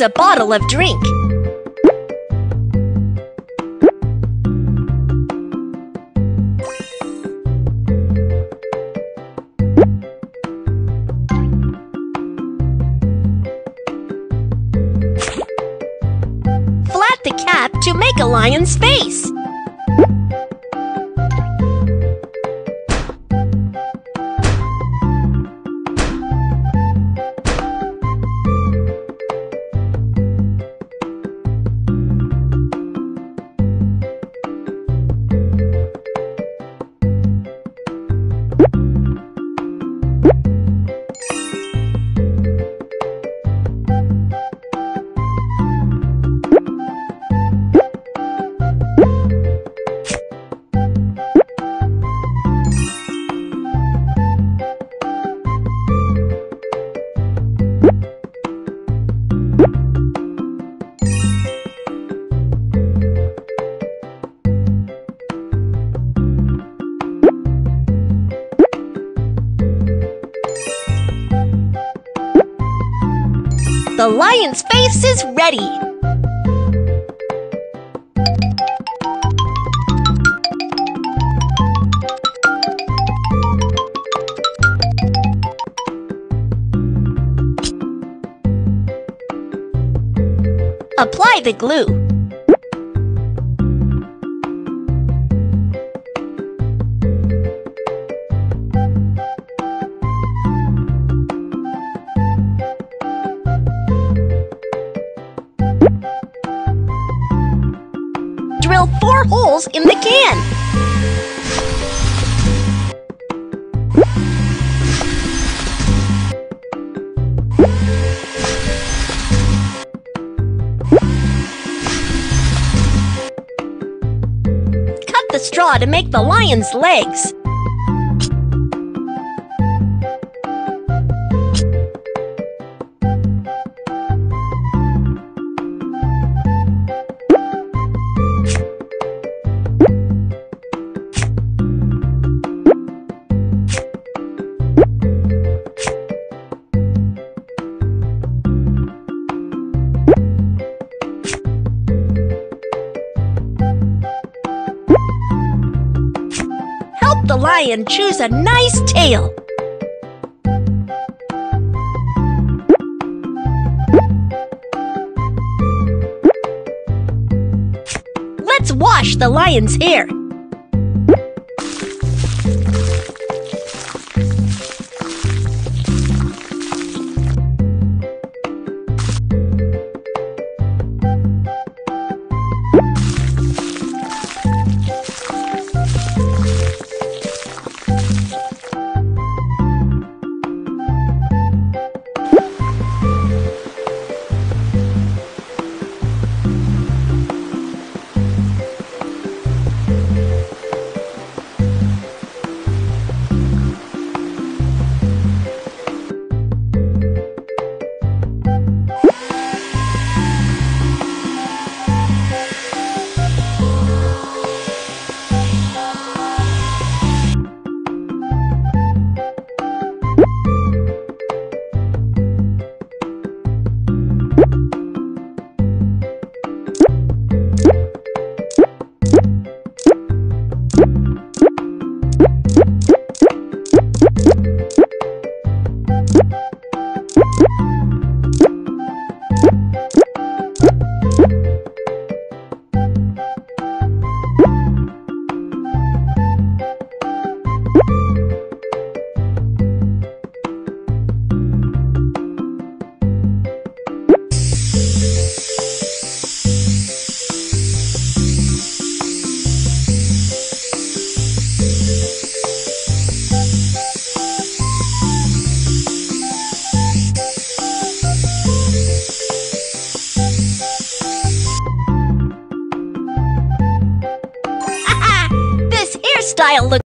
a bottle of drink. Flat the cap to make a lion's face. The lion's face is ready. Apply the glue. Drill four holes in the can. Cut the straw to make the lion's legs. The lion choose a nice tail. Let's wash the lion's hair. This hairstyle looks